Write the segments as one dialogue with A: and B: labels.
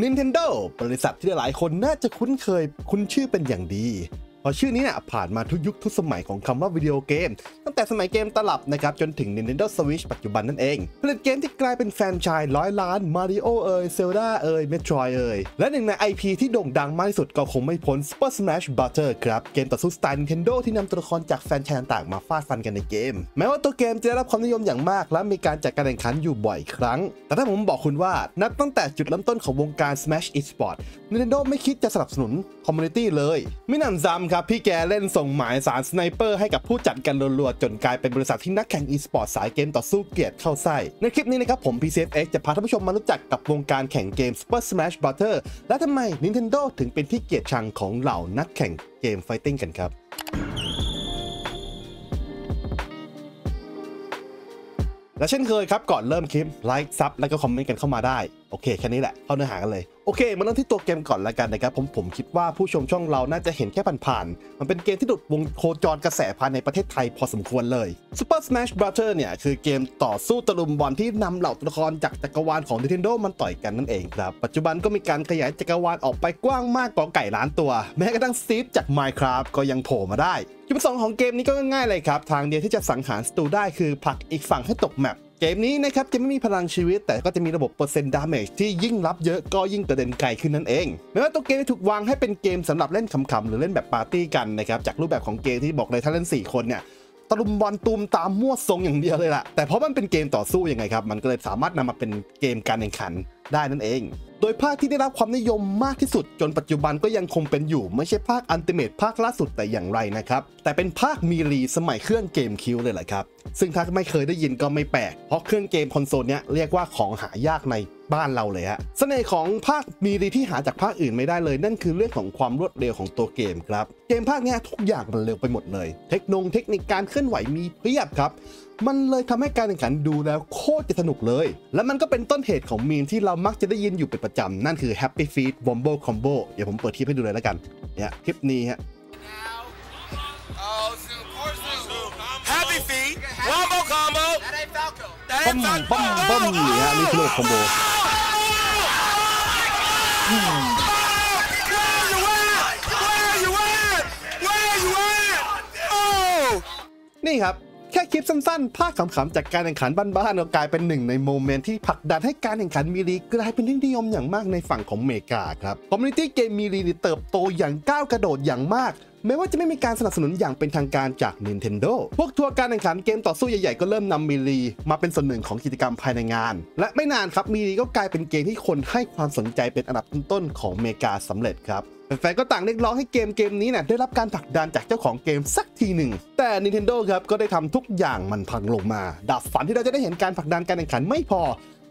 A: Nintendo บริษัทที่หลายคนน่าจะคุ้นเคยคุ้นชื่อเป็นอย่างดี เพราะชื่อนี้เนี่ยผ่านมาทุกยุคทุกสมัยของคำว่าวิดีโอเกม ตั้งแต่สมัยเกมตลับนะครับจนถึง Nintendo Switch ปัจจุบันนั่นเองผลิตเกมที่กลายเป็นแฟนชส์ร้อยล้าน Mario เอ่ย Zelda เอ่ย Metroid เอ่ย และหนึ่งใน IP ที่โด่งดังมากที่สุดก็คงไม่พ้น Super Smash Bros. ครับ เกมต่อสู้สไตล์ Nintendo ที่นำตัวละครจากแฟนชส์ต่างๆมาฟาดฟันกันในเกม แม้ว่าตัวเกมจะได้รับความนิยมอย่างมาก และมีการจัดการแข่งขันอยู่บ่อยครั้ง แต่ถ้าผมบอกคุณว่านับตั้งแต่จุดเริ่มต้นของวงการ Smash Esport Nintendo ไม่คิดจะสนับสนุน community เลยมิหนำซ้ำครับ พี่แกเล่นส่งหมายศาล sniper ให้กับผู้จัดกันรัวๆจนกลายเป็นบริษัทที่นักแข่ง e-sport สายเกมต่อสู้เกลียดเข้าไส้ในคลิปนี้นะครับผม PCFX จะพาท่านผู้ชมมารู้จักกับวงการแข่งเกม Super Smash Bros. และทำไม Nintendo ถึงเป็นที่เกลียดชังของเหล่านักแข่งเกม fighting กันครับและเช่นเคยครับก่อนเริ่มคลิป like sub แล้วก็คอมเมนต์กันเข้ามาได้ โอเคแค่นี้แหละเข้าเนื้อหากันเลยโอเคมาเริ่มที่ตัวเกมก่อนแล้วกันนะครับผมผมคิดว่าผู้ชมช่องเราน่าจะเห็นแค่ผ่านๆมันเป็นเกมที่หลุดวงโคจรกระแสภายในประเทศไทยพอสมควรเลย Super Smash Bros. เนี่ยคือเกมต่อสู้ตะลุมบอนที่นำเหล่าตัวละครจากจักรวาลของ Nintendo มาต่อยกันนั่นเองครับ ปัจจุบันก็มีการขยายจักรวาลออกไปกว้างมากกว่าไก่ล้านตัว แม้กระทั่ง Steve จาก Minecraft ก็ยังโผล่มาได้จุดประสงค์ของเกมนี้ก็ง่ายๆเลยครับ ทางเดียวที่จะสังหารศัตรูได้คือผลักอีกฝั่งให้ตก map เกมนี้นะครับจะไม่มีพลังชีวิต แต่ก็จะมีระบบเปอร์เซ็นต์ damage ที่ยิ่งรับเยอะก็ยิ่งกระเด็นไกลขึ้นนั่นเองแม้ว่าตัวเกมจะถูกวางให้เป็นเกมสำหรับเล่นขำๆหรือเล่นแบบปาร์ตี้กันนะครับจากรูปแบบของเกมที่บอกเลยถ้าเล่น 4 คนเนี่ยตะลุมบอนตูมตามมั่วทรงอย่างเดียวเลยล่ะแต่เพราะมันเป็นเกมต่อสู้ยังไงครับมันก็เลยสามารถนำมาเป็นเกมการแข่งขัน ได้นั่นเอง โดยภาคที่ได้รับความนิยมมากที่สุด จนปัจจุบันก็ยังคงเป็นอยู่ ไม่ใช่ภาค Ultimate ภาคล่าสุดแต่อย่างใดนะครับ แต่เป็นภาค Melee สมัยเครื่อง GameCube เลยแหละครับ ซึ่งถ้าไม่เคยได้ยินก็ไม่แปลก เพราะเครื่องเกมคอนโซลเนี้ยเรียกว่าของหายากในบ้านเราเลยฮะเสน่ห์ของภาคมีรีที่หาจากภาคอื่นไม่ได้เลย นั่นคือเรื่องของความรวดเร็วของตัวเกมครับ เกมภาคนี้ทุกอย่างมันเร็วไปหมดเลย เทคโนโลยีเทคนิคการเคลื่อนไหวมีเพียบครับ มันเลยทำให้การแข่งขันดูแล้วโคตรจะสนุกเลย และมันก็เป็นต้นเหตุของมีมที่เรามักจะได้ยินอยู่เป็นประจำนั่นคือ Happy Feet Wombo Combo เดี๋ยวผมเปิดคลิปให้ดูเลยแล้วกัน เนี่ยคลิปนี้ฮะ
B: Oh, so of course it's Happy feet, wombo combo. That ain't Falco. That
A: ปั้ม
B: ain't
A: ปั้ม
B: Falco.
A: ปั้มนี่ฮะนี่คือโลกคอมโบ
B: Where you at? Where you at? Where you at? Oh!
A: นี่ครับ แค่คลิปสั้นๆ ภาคขำๆจากการแข่งขันบ้านๆก็กลายเป็นหนึ่งในโมเมนต์ที่ผลักดันให้การแข่งขันมีรีกลายเป็นที่นิยมอย่างมากในฝั่งของอเมริกาครับคอมมูนิตี้เกมมีรีเติบโตอย่างก้าวกระโดดอย่างมาก แม้ว่าจะไม่มีการสนับสนุนอย่างเป็นทางการจาก Nintendo พวกทัวร์การแข่งขันเกมต่อสู้ใหญ่ๆ ก็เริ่มนำ Melee มาเป็นส่วนหนึ่งของกิจกรรมภายในงาน และไม่นานครับ Melee ก็กลายเป็นเกมที่คนให้ความสนใจเป็นอันดับต้นๆของเมกาสำเร็จครับแฟนๆก็ต่างเรียกร้องให้เกมเกมนี้เนี่ยได้รับการผลักดันจากเจ้าของเกมสักทีหนึ่ง แต่ Nintendo ครับก็ได้ทำทุกอย่างมันพังลงมา ดับฝันที่เราจะได้เห็นการผลักดันการแข่งขันไม่พอ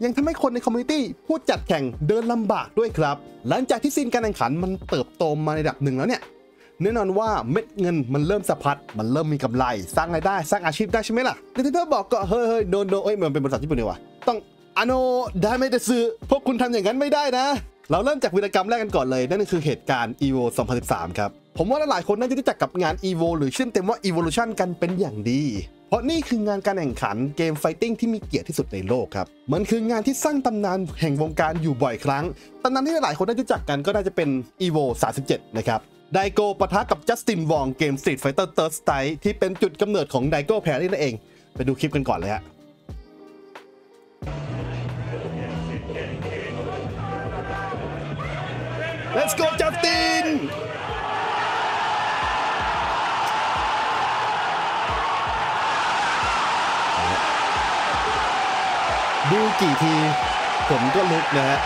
A: ยังทำให้คนใน community ผู้จัดแข่งเดินลำบากด้วยครับ หลังจากที่ซีนการแข่งขันมันเติบโตมาในระดับหนึ่งแล้วเนี่ย แน่นอนว่าเม็ดเงินมันเริ่มสะพัด มันเริ่มมีกำไร สร้างรายได้ สร้างอาชีพได้ใช่ไหมล่ะ Nintendo บอกก็เฮ้ยเฮ้ยโนโนเอ้ยมันเป็นบริษัทญี่ปุ่นนี่วะต้องอโนได้ไม่ได้ซื้อพวกคุณทำอย่างนั้นไม่ได้นะ เราเริ่มจากวีรกรรมแรกกันก่อนเลย นั่นคือเหตุการณ์ EVO 2013 ครับ ผมว่าหลายคนน่าจะรู้จักกับงาน EVO หรือชื่อเต็มว่า Evolution กันเป็นอย่างดีเพราะนี่คืองานการแข่งขันเกมไฟติ้งที่มีเกียรติที่สุดในโลกครับ มันคืองานที่สร้างตำนานแห่งวงการอยู่บ่อยครั้ง ตำนานที่หลายคนได้รู้จักกันก็น่าจะเป็น EVO 37 นะครับ ไดโกปะทะกับจัสตินวองเกม Street Fighter Third Strike ที่เป็นจุดกำเนิดของไดโกแพรรี่นั่นเอง ไปดูคลิปกันก่อนเลยฮะ Let's go Justin ดูกี่ทีผมก็ลุกนะฮะ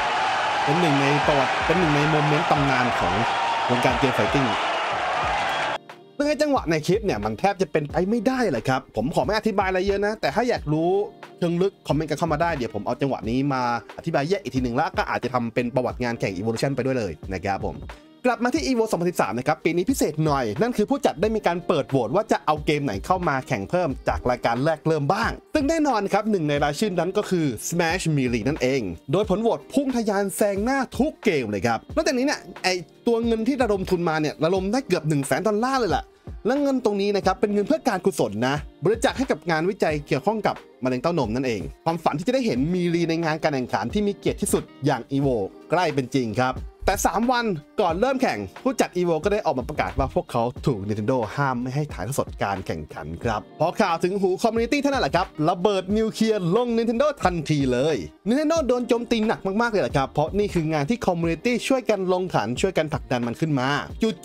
A: เป็นหนึ่งในประวัติเป็นหนึ่งใน moment ตำนานของ วงการเกม fighting ซึ่งไอ้จังหวะในคลิปเนี่ยมันแทบจะเป็นไปไม่ได้เลยครับ ผมขอไม่อธิบายอะไรเยอะนะ แต่ถ้าอยากรู้เชิงลึกคอมเมนต์กันเข้ามาได้เดี๋ยวผมเอาจังหวะนี้มาอธิบายแยกอีกทีหนึ่งแล้วก็อาจจะทำเป็นประวัติงานแข่งอี o l u t i o n ไปด้วยเลยนะครับผม กลับมาที่ EVO 2013 นะครับ ปีนี้พิเศษหน่อย นั่นคือผู้จัดได้มีการเปิดโหวตว่าจะเอาเกมไหนเข้ามาแข่งเพิ่มจากรายการแรกเริ่มบ้าง ซึ่งแน่นอนครับหนึ่งในรายชื่อนั้นก็คือ Smash Melee นั่นเอง โดยผลโหวตพุ่งทะยานแซงหน้าทุกเกมเลยครับนอกจากนี้เนี่ยไอตัวเงินที่ระดมทุนมาเนี่ยระดมได้เกือบ 1 0 0 0 0 0ดอลลาร์เลยล่ะและเงินตรงนี้นะครับเป็นเงินเพื่อการกุศลนะ บริจาคให้กับงานวิจัยเกี่ยวข้องกับมะเร็งเต้านมนั่นเอง ความฝันที่จะได้เห็น Melee ในงานการแข่งขันที่มีเกียรติที่สุดอย่าง EVO ใกล้เป็นจริงครับ แต่ 3 วันก่อนเริ่มแข่ง ผู้จัด EVO ก็ได้ออกมาประกาศว่าพวกเขาถูก Nintendo ห้ามไม่ให้ถ่ายทอดสดการแข่งขันครับพอข่าวถึงหู community เท่านั้นแหละครับ ระเบิดนิวเคลียร์ลง Nintendo ทันทีเลย Nintendo โดนโจมตีหนักมาก ๆ เลยแหละครับ เพราะนี่คืองานที่ community ช่วยกันลงขันช่วยกันผลักดันมันขึ้นมา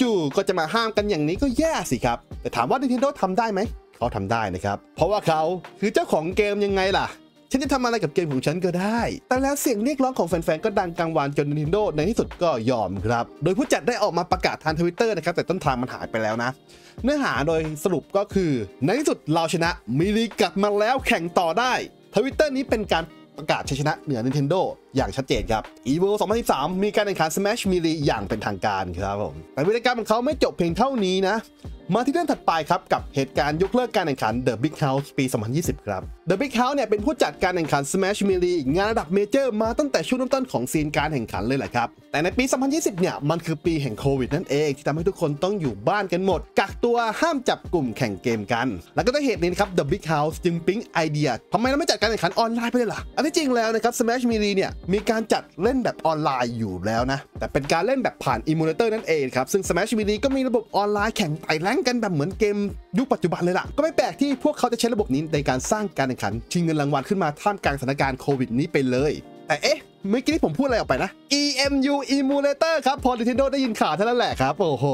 A: จู่ๆก็จะมาห้ามกันอย่างนี้ก็แย่สิครับแต่ถามว่า Nintendo ทำได้ไหมเขาทำได้นะครับเพราะว่าเขาคือเจ้าของเกมยังไงล่ะ ฉันจะทำอะไรกับเกมของฉันก็ได้ แต่แล้วเสียงเรียกร้องของแฟนๆ ก็ดังกังวานจน Nintendo ในที่สุดก็ยอมครับ โดยผู้จัดได้ออกมาประกาศทางทวิตเตอร์นะครับ แต่ต้นทางมันหายไปแล้วนะ เนื้อหาโดยสรุปก็คือ ในที่สุดเราชนะMelee กลับมาแล้วแข่งต่อได้ ทวิตเตอร์นี้เป็นการประกาศชัยชนะเหนือ Nintendo อย่างชัดเจนครับ EVO 2013 มีการแข่งขัน Smash Melee อย่างเป็นทางการครับผมแต่วิธีการของเขาไม่จบเพียงเท่านี้นะ มาที่เรื่องถัดไปครับกับเหตุการณ์ยกเลิกการแข่งขัน The Big House ปี 2020 ครับ The Big House เนี่ยเป็นผู้จัดการแข่งขัน Smash Melee งานระดับ major มาตั้งแต่ช่วงเริ่มต้นของ scene การแข่งขันเลยแหละครับ แต่ในปี 2020 เนี่ยมันคือปีแห่งโควิดนั่นเองที่ทำให้ทุกคนต้องอยู่บ้านกันหมด กักตัวห้ามจับกลุ่มแข่งเกมกัน แล้วก็ด้วยเหตุนี้นะครับ The Big House จึงปิ๊งไอเดียทำไมเราไม่จัดการแข่งขันออนไลน์ไปเลยล่ะอันที่จริงแล้วนะครับ Smash Melee เนี่ยมีการจัดเล่นแบบออนไลน์อยู่แล้วนะแต่เป็นการเล่นแบบผ่าน emulator นั่นเองครับซึ่ง Smash Melee ก็มีระบบออนไลน์แข่งไต่ rank กันแบบเหมือนเกมยุคปัจจุบันเลยล่ะ ก็ไม่แปลกที่พวกเขาจะใช้ระบบนี้ในการสร้างการแข่งขันชิงเงินรางวัลขึ้นมาท่ามกลางสถานการณ์โควิดนี้ไปเลย แต่เอ๊ะเมื่อกี้ผมพูดอะไรออกไปนะ EMU Emulator ครับ พอ Nintendo ได้ยินข่าวเท่านั้นแหละครับ โอ้โห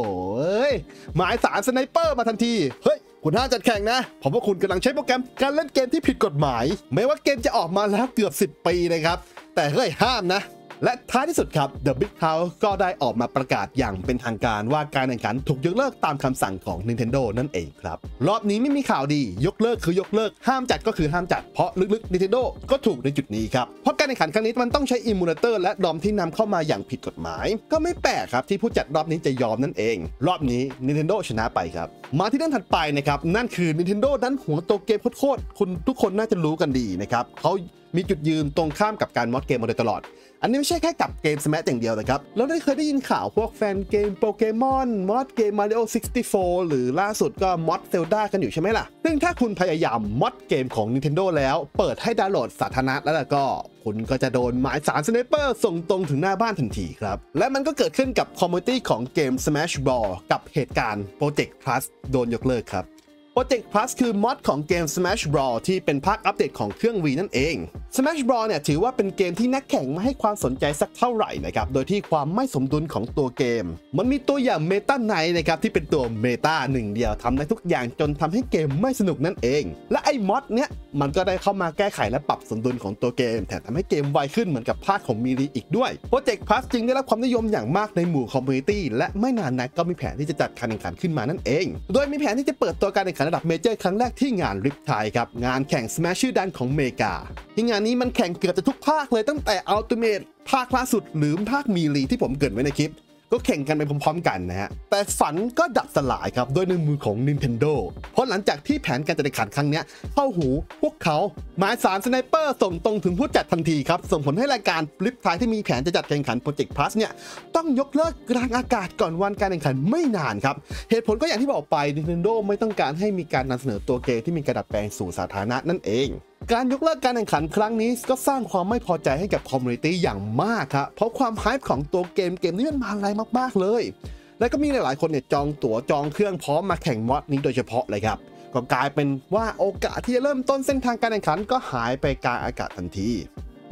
A: หมายศาลสไนเปอร์มาทันที เฮ้ย คุณห้ามจัดแข่งนะผมว่าคุณกำลังใช้โปรแกรมการเล่นเกมที่ผิดกฎหมายแม้ว่าเกมจะออกมาแล้วเกือบ 10 ปีนะครับ แต่เฮ้ยห้ามนะ และท้ายที่สุดครับ The Big House ก็ได้ออกมาประกาศอย่างเป็นทางการว่าการแข่งขันถูกยกเลิกตามคำสั่งของ Nintendo นั่นเองครับ รอบนี้ไม่มีข่าวดียกเลิกคือยกเลิกห้ามจัดก็คือห้ามจัดเพราะลึกๆ Nintendo ก็ถูกในจุดนี้ครับ เพราะการแข่งขันครั้งนี้มันต้องใช้ emulator และ ROM ที่นำเข้ามาอย่างผิดกฎหมาย ก็ไม่แปลกครับที่ผู้จัดรอบนี้จะยอมนั่นเอง รอบนี้ Nintendo ชนะไปครับมาที่เรื่องถัดไปนะครับนั่นคือ Nintendo นั้นหัวงตัวเกมโคตรๆคุณทุกคนน่าจะรู้กันดีนะครับเขา มีจุดยืนตรงข้ามกับการมอดเกมมาโดยตลอด อันนี้ไม่ใช่แค่กับเกม Smash อย่างเดียวนะครับ เราได้เคยได้ยินข่าวพวกแฟนเกมโปเกมอนมอดเกม Mario 64 หรือล่าสุดก็มอดเซลดากันอยู่ใช่ไหมล่ะ ซึ่งถ้าคุณพยายามมอดเกมของ Nintendo แล้ว เปิดให้ดาวน์โหลดสาธารณะแล้วล่ะก็ คุณก็จะโดนหมายศาลสไนเปอร์ส่งตรงถึงหน้าบ้านทันทีครับ และมันก็เกิดขึ้นกับ community ของเกม Smash Brawl กับเหตุการณ์ Project Plus โดนยกเลิกครับ Project Plus คือ mod ของเกม Smash Bros ที่เป็นภาคอัปเดตของเครื่อง V นั่นเอง Smash Brawl เนี่ยถือว่าเป็นเกมที่นักแข่งไม่ให้ความสนใจสักเท่าไหร่นะครับ โดยที่ความไม่สมดุลของตัวเกม มันมีตัวอย่าง Meta Knight นะครับที่เป็นตัว Meta หนึ่งเดียวทำได้ทุกอย่างจนทำให้เกมไม่สนุกนั่นเอง และไอ้ mod เนี้ยมันก็ได้เข้ามาแก้ไขและปรับสมดุลของตัวเกม แถมทำให้เกมไวขึ้นเหมือนกับภาคของ Melee อีกด้วย Project Plus จึงได้รับความนิยมอย่างมากในหมู่ community และไม่นานนักก็มีแผนที่จะจัดการแข่งขันขึ้นมานั่นเอง โดยมีแผนที่จะเปิดตัวการแข่งขันระดับ major ครั้งแรกที่งาน Riptide ครับงานแข่ง Smash ชื่อดังของเมกาที่งานนี้มันแข่งเกือบจะทุกภาคเลยตั้งแต่ Ultimate ภาคล่าสุดหรือภาค Melee ที่ผมเกริ่นไว้ในคลิป ก็แข่งกันไปพร้อมๆกันนะฮะ แต่ฝันก็ดับสลายครับด้วยน้ำมือของ Nintendo เพราะหลังจากที่แผนการจัดแข่งขันครั้งนี้เข้าหูพวกเขาหมายศาลสไนเปอร์ส่งตรงถึงผู้จัดทันทีครับ ส่งผลให้รายการ Riptide ที่มีแผนจะจัดแข่งขัน Project Plus เนี่ยต้องยกเลิกกลางอากาศก่อนวันการแข่งขันไม่นานครับ เหตุผลก็อย่างที่บอกไป Nintendo ไม่ต้องการให้มีการนำเสนอตัวเกมที่มีการดัดแปลงสู่สาธารณะนั่นเอง การยกเลิกการแข่งขันครั้งนี้ก็สร้างความไม่พอใจให้กับ community อย่างมากครับเพราะความ hype ของตัวเกมเกมนี้มันมาแรงมากๆเลย และก็มีหลายๆคนเนี่ยจองตั๋วจองเครื่องพร้อมมาแข่ง mod นี้โดยเฉพาะเลยครับ ก็กลายเป็นว่าโอกาสที่จะเริ่มต้นเส้นทางการแข่งขันก็หายไปกลางอากาศทันที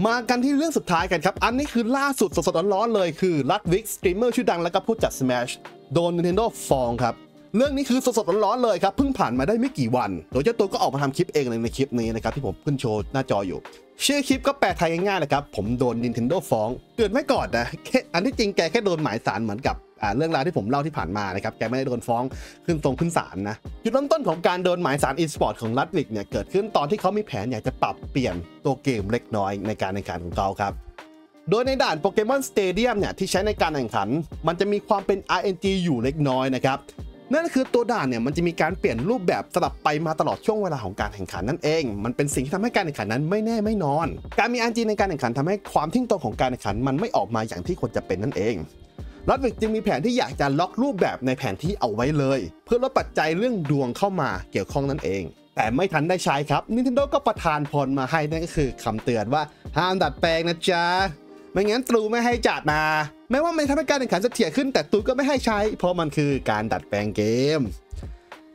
A: มากันที่เรื่องสุดท้ายกันครับ อันนี้คือล่าสุดสดๆร้อนๆเลยคือ Ludwig streamer ชื่อดังแล้วก็ผู้จัด Smash โดน Nintendo ฟ้องครับ เรื่องนี้คือสดๆร้อนๆเลยครับเพิ่งผ่านมาได้ไม่กี่วัน โดยเจ้าตัวก็ออกมาทำคลิปเองเลยในคลิปนี้นะครับที่ผมขึ้นโชว์หน้าจออยู่ ชื่อคลิปก็แปลไทยง่ายๆเลยครับ ผมโดน Nintendo ฟ้องเตือนไว้ก่อนนะแค่อันที่จริงแกแค่โดนหมายศาลเหมือนกับอ่าเรื่องราวที่ผมเล่าที่ผ่านมานะครับ แกไม่ได้โดนฟ้องขึ้นตรงขึ้นศาลนะ จุดเริ่มต้นของการโดนหมายศาลอีสปอร์ตของ Ludwig เนี่ย เกิดขึ้นตอนที่เขามีแผนอยากจะปรับเปลี่ยนตัวเกมเล็กน้อยในการแข่งขันของเขาครับ โดยในด่าน Pokémon Stadium เนี่ย ที่ใช้ในการแข่งขัน มันจะมีความเป็น RNG อยู่เล็กน้อยนะครับ นั่นคือตัวด่านเนี่ยมันจะมีการเปลี่ยนรูปแบบสลับไปมาตลอดช่วงเวลาของการแข่งขันนั่นเอง มันเป็นสิ่งที่ทำให้การแข่งขันนั้นไม่แน่ไม่นอน การมี RNG ในการแข่งขันทำให้ความทิ้งตรงของการแข่งขันมันไม่ออกมาอย่างที่ควรจะเป็นนั่นเองรัดวิกจึงมีแผนที่อยากจะล็อกรูปแบบในแผนที่เอาไว้เลย เพื่อลดปัจจัยเรื่องดวงเข้ามาเกี่ยวข้องนั่นเอง แต่ไม่ทันได้ใช้ครับ Nintendo ก็ประทานพรมาให้นั่นก็คือคำเตือนว่าห้ามดัดแปลงนะจ๊ะ ไม่งั้นตรูไม่ให้จัดนะแม้ว่ามันทำให้การแข่งขันเสถียรขึ้นแต่ตรูก็ไม่ให้ใช้ เพราะมันคือการดัดแปลงเกม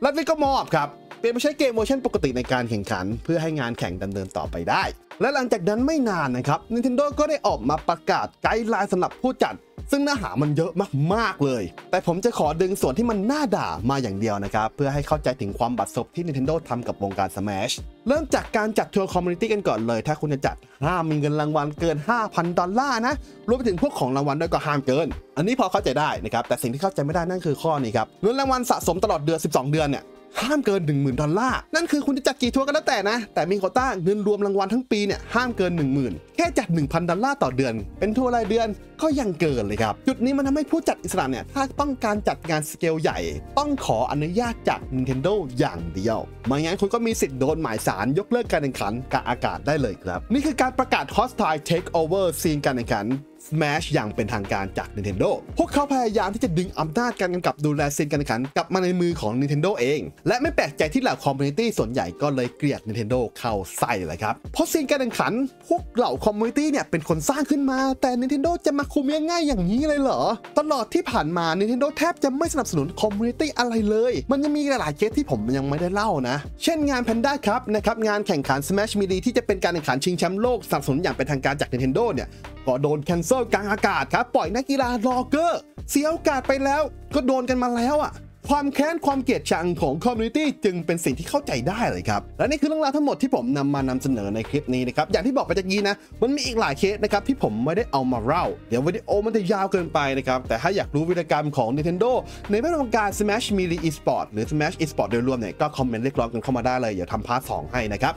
A: รัดวิกก็มอบครับ เปลี่ยนมาใช้เกมเวอร์ชันปกติในการแข่งขัน เพื่อให้งานแข่งดำเนินต่อไปได้ และหลังจากนั้นไม่นานนะครับ Nintendo ก็ได้ออกมาประกาศ guideline สำหรับผู้จัด ซึ่งเนื้อหามันเยอะมากๆเลย แต่ผมจะขอดึงส่วนที่มันน่าด่ามาอย่างเดียวนะครับ เพื่อให้เข้าใจถึงความบัดซบที่ Nintendo ทำกับวงการ Smash เริ่มจากการจัดทัวร์ community กันก่อนเลย ถ้าคุณจะจัดห้ามมีเงินรางวัลเกิน 5,000 ดอลลาร์นะ รวมไปถึงพวกของรางวัลด้วยก็ห้ามเกิน อันนี้พอเข้าใจได้นะครับ แต่สิ่งที่เข้าใจไม่ได้นั่นคือข้อนี้ครับ เงินรางวัลสะสมตลอดเดือน 12 เดือนเนี่ย ห้ามเกิน 10,000 ดอลลาร์ นั่นคือคุณจะจัดกี่ทัวร์ก็แล้วแต่นะ แต่มีโควต้าเงินรวมรางวัลทั้งปีเนี่ยห้ามเกิน 10,000 แค่จัด 1,000 ดอลลาร์ต่อเดือน เป็นทัวร์รายเดือนก็ยังเกินเลยครับ จุดนี้มันทำให้ผู้จัดอิสระเนี่ยถ้าต้องการจัดงานสเกลใหญ่ ต้องขออนุญาตจาก Nintendo อย่างเดียวไม่งั้นคุณก็มีสิทธิ์โดนหมายศาลยกเลิกการแข่งขันกลางอากาศได้เลยครับ นี่คือการประกาศ Hostile Takeover scene การแข่งขัน Smash อย่างเป็นทางการจาก Nintendo พวกเขาพยายามที่จะดึงอำนาจการกำกับดูแล scene การแข่งขันกลับมาในมือของ Nintendo เอง และไม่แปลกใจที่เหล่า community ส่วนใหญ่ก็เลยเกลียด Nintendo เข้าไส้เลยครับ เพราะ scene การแข่งขัน พวกเหล่า community เนี่ยเป็นคนสร้างขึ้นมา แต่ Nintendo จะมาคุมง่ายๆอย่างนี้เลยเหรอ ตลอดที่ผ่านมา Nintendo แทบจะไม่สนับสนุน community อะไรเลย มันยังมีหลายๆเคสที่ผมยังไม่ได้เล่านะ เช่นงาน Panda ครับนะครับงานแข่งขัน Smash Melee ที่จะเป็นการแข่งขันชิงแชมป์โลกสนับสนุนอย่างเป็นทางการจาก Nintendo เนี่ยก็โดน cancel กลางอากาศครับปล่อยนักกีฬารอเก้อ เสียโอกาสไปแล้วก็โดนกันมาแล้วอะความแค้นความเกลียดชังของ community จึงเป็นสิ่งที่เข้าใจได้เลยครับ และนี่คือเรื่องราวทั้งหมดที่ผมนำมานำเสนอในคลิปนี้นะครับ อย่างที่บอกไปตะกี้นะ มันมีอีกหลายเคสนะครับที่ผมไม่ได้เอามาเล่า เดี๋ยววิดีโอมันจะยาวเกินไปนะครับ แต่ถ้าอยากรู้วีรกรรมของ Nintendo ในแวดวงการ Smash Melee Esport หรือ Smash Esport โดยรวมเนี่ยก็คอมเมนต์เรียกร้องกันเข้ามาได้เลยเดี๋ยวทำ part 2ให้นะครับ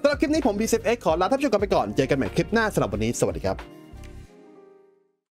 A: สำหรับคลิปนี้ผม b 1 x ขอลาท่านผู้ชมกันไปก่อนเจอกันใหม่คลิปหน้าสำหรับวันนี้สวัสดีครับ